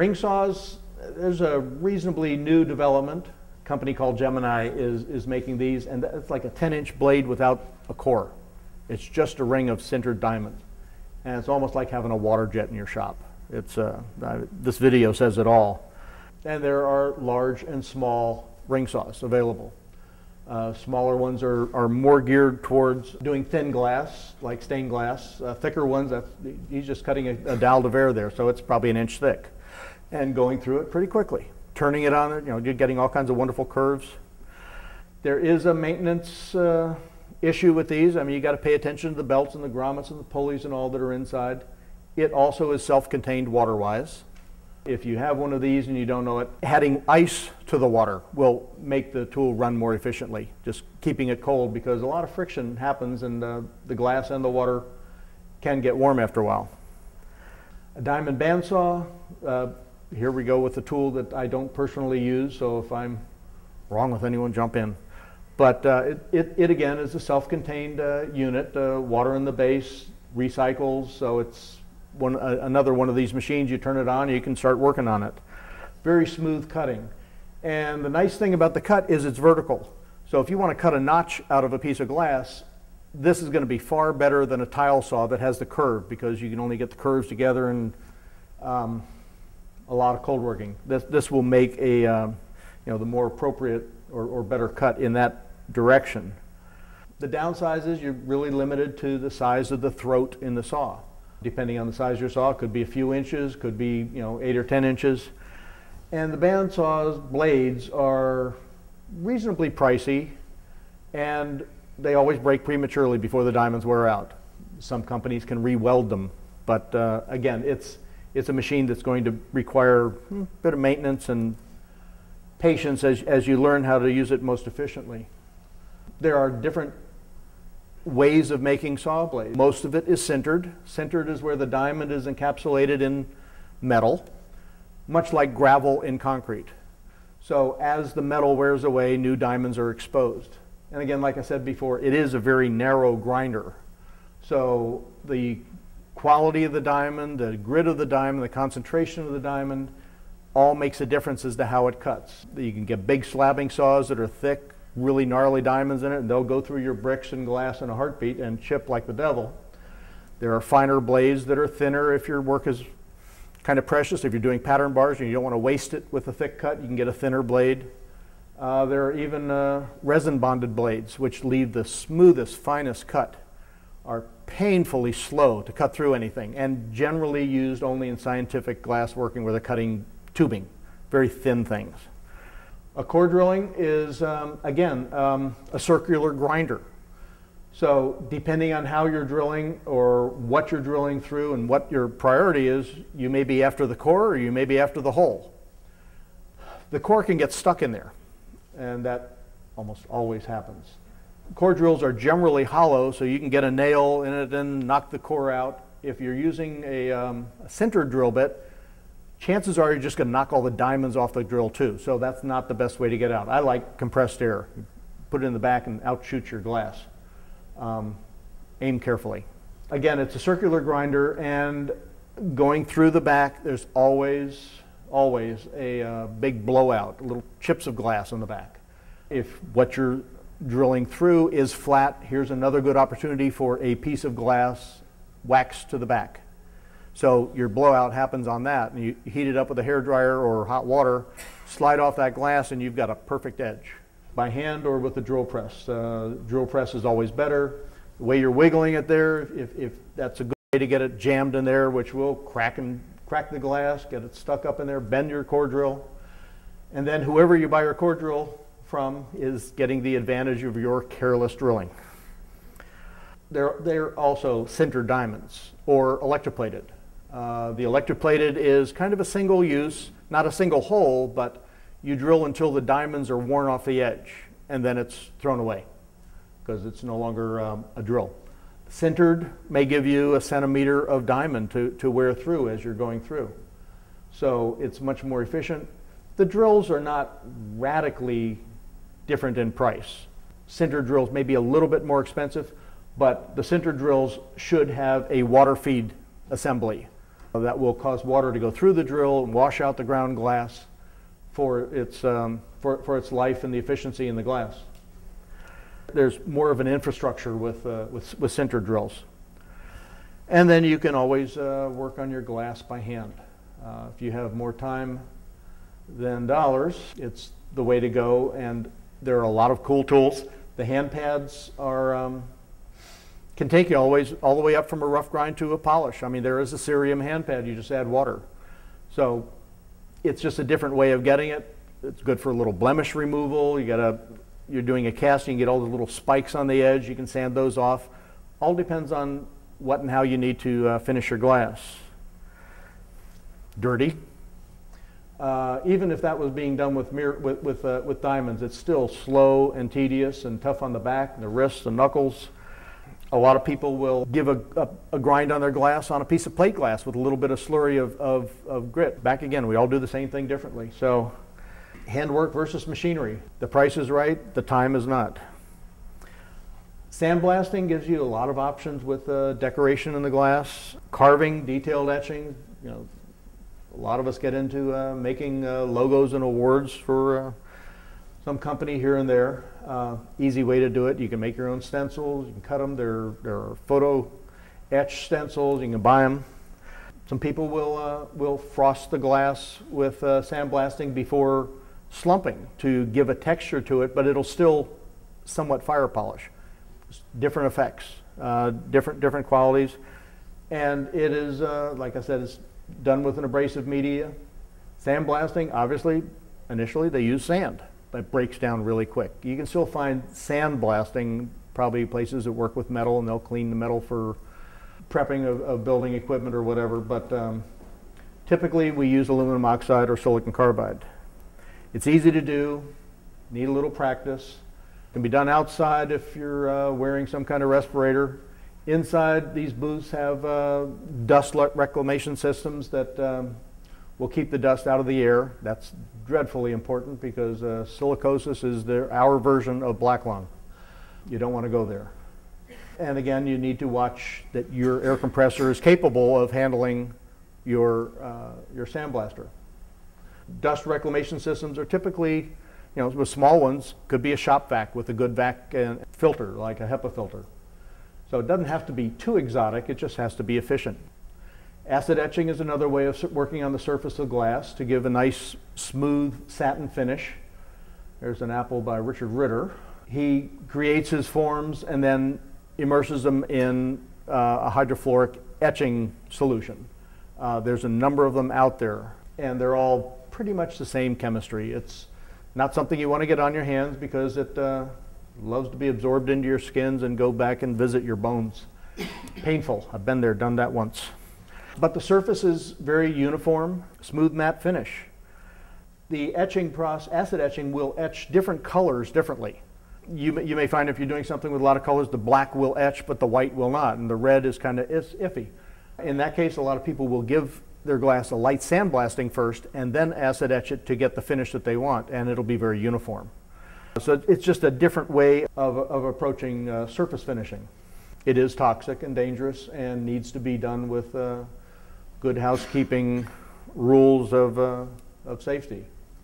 Ring saws, there's a reasonably new development. A company called Gemini is, is making these, and it's like a 10 inch blade without a core. It's just a ring of sintered diamond. And it's almost like having a water jet in your shop. It's, uh, this video says it all. And there are large and small ring saws available. Uh, smaller ones are, are more geared towards doing thin glass, like stained glass. Uh, thicker ones, he's just cutting a, a dalle de verre there, so it's probably an inch thick. And going through it pretty quickly. Turning it on, you know, you're getting all kinds of wonderful curves. There is a maintenance uh, issue with these. I mean, you got to pay attention to the belts and the grommets and the pulleys and all that are inside. It also is self-contained water-wise. If you have one of these and you don't know it, adding ice to the water will make the tool run more efficiently, just keeping it cold because a lot of friction happens and uh, the glass and the water can get warm after a while. A diamond bandsaw, uh, here we go with a tool that I don't personally use, so if I'm wrong with anyone, jump in. But uh, it, it, it, again is a self-contained uh, unit, uh, water in the base, recycles, so it's one, uh, another one of these machines, you turn it on, you can start working on it. Very smooth cutting. And the nice thing about the cut is it's vertical. So if you want to cut a notch out of a piece of glass, this is going to be far better than a tile saw that has the curve because you can only get the curves together and um, a lot of cold working. This, this will make a, um, you know, the more appropriate or, or better cut in that direction. The downside is you're really limited to the size of the throat in the saw depending on the size of your saw. It could be a few inches, could be you know eight or ten inches. And the bandsaw's blades are reasonably pricey, and they always break prematurely before the diamonds wear out. Some companies can re-weld them, but uh, again, it's it's a machine that's going to require hmm, a bit of maintenance and patience as, as you learn how to use it most efficiently. There are different ways of making saw blades. Most of it is sintered. Sintered is where the diamond is encapsulated in metal, much like gravel in concrete. So as the metal wears away, new diamonds are exposed. And again, like I said before, it is a very narrow grinder. So the quality of the diamond, the grit of the diamond, the concentration of the diamond, all makes a difference as to how it cuts. You can get big slabbing saws that are thick, really gnarly diamonds in it, and they'll go through your bricks and glass in a heartbeat and chip like the devil. There are finer blades that are thinner if your work is kind of precious. If you're doing pattern bars and you don't want to waste it with a thick cut, you can get a thinner blade. Uh, there are even uh, resin bonded blades, which leave the smoothest, finest cut, are painfully slow to cut through anything, and generally used only in scientific glass working where they're cutting tubing, very thin things. A core drilling is, um, again, um, a circular grinder. So depending on how you're drilling or what you're drilling through and what your priority is, you may be after the core or you may be after the hole. The core can get stuck in there, and that almost always happens. Core drills are generally hollow, so you can get a nail in it and knock the core out. If you're using a, um, a sintered drill bit, chances are you're just going to knock all the diamonds off the drill too. So that's not the best way to get out. I like compressed air. put it in the back and outshoot your glass. Um, aim carefully. Again, it's a circular grinder and going through the back, there's always, always a uh, big blowout, little chips of glass on the back. If what you're drilling through is flat, here's another good opportunity for a piece of glass waxed to the back. So your blowout happens on that, and you heat it up with a hair dryer or hot water, slide off that glass, and you've got a perfect edge. By hand or with the drill press. Uh, drill press is always better. The way you're wiggling it there, if, if that's a good way to get it jammed in there, which will crack and crack the glass, get it stuck up in there, bend your core drill, and then whoever you buy your core drill from is getting the advantage of your careless drilling. They're, they're also sintered diamonds or electroplated. Uh, the electroplated is kind of a single use, not a single hole, but you drill until the diamonds are worn off the edge and then it's thrown away because it's no longer um, a drill. Sintered may give you a centimeter of diamond to, to wear through as you're going through. So it's much more efficient. The drills are not radically different in price. Sintered drills may be a little bit more expensive, but the sintered drills should have a water feed assembly that will cause water to go through the drill and wash out the ground glass for its, um, for, for its life and the efficiency in the glass. There's more of an infrastructure with, uh, with, with sinter drills. And then you can always uh, work on your glass by hand. Uh, if you have more time than dollars, it's the way to go. And there are a lot of cool tools. The hand pads are um, can take you always all the way up from a rough grind to a polish. I mean, there is a cerium hand pad. You just add water. So it's just a different way of getting it. It's good for a little blemish removal. You got a you're doing a casting, you get all the little spikes on the edge. You can sand those off. All depends on what and how you need to uh, finish your glass. Dirty. Uh, even if that was being done with, mirror, with, with, uh, with diamonds, it's still slow and tedious and tough on the back, and the wrists, and knuckles. A lot of people will give a, a, a, grind on their glass on a piece of plate glass with a little bit of slurry of, of, of grit. Back again, we all do the same thing differently. So, handwork versus machinery. The price is right, the time is not. Sandblasting gives you a lot of options with uh, decoration in the glass, carving, detailed etching. You know, a lot of us get into uh, making uh, logos and awards for uh, some company here and there. Uh, easy way to do it. You can make your own stencils. You can cut them. There, there are photo etch stencils. You can buy them. Some people will uh, will frost the glass with sandblasting before slumping to give a texture to it, but it'll still somewhat fire polish different effects, uh, different different qualities, and it is uh, like I said, it's done with an abrasive media. Sandblasting, obviously, initially they use sand, but it breaks down really quick. You can still find sandblasting probably places that work with metal, and they'll clean the metal for prepping of, of building equipment or whatever. But um, typically, we use aluminum oxide or silicon carbide. It's easy to do, need a little practice can be done outside if you're uh, wearing some kind of respirator. Inside, these booths have uh, dust reclamation systems that um, will keep the dust out of the air. That's dreadfully important because uh, silicosis is their, our version of black lung. You don't want to go there. And again, you need to watch that your air compressor is capable of handling your, uh, your sandblaster. Dust reclamation systems are typically you know, with small ones, could be a shop vac with a good vac and filter, like a HEPA filter. So it doesn't have to be too exotic, it just has to be efficient. Acid etching is another way of working on the surface of glass to give a nice smooth satin finish. There's an apple by Richard Ritter. He creates his forms and then immerses them in uh, a hydrofluoric etching solution. Uh, there's a number of them out there, and they're all pretty much the same chemistry. It's not something you want to get on your hands because it uh, loves to be absorbed into your skins and go back and visit your bones. Painful. I've been there, done that once. But the surface is very uniform, smooth matte finish. The etching process, acid etching, will etch different colors differently. You, you may find if you're doing something with a lot of colors, the black will etch, but the white will not, and the red is kind of iffy. In that case, a lot of people will give their glass a light sandblasting first and then acid etch it to get the finish that they want, and it'll be very uniform. So it's just a different way of, of approaching uh, surface finishing. It is toxic and dangerous and needs to be done with uh, good housekeeping rules of, uh, of safety.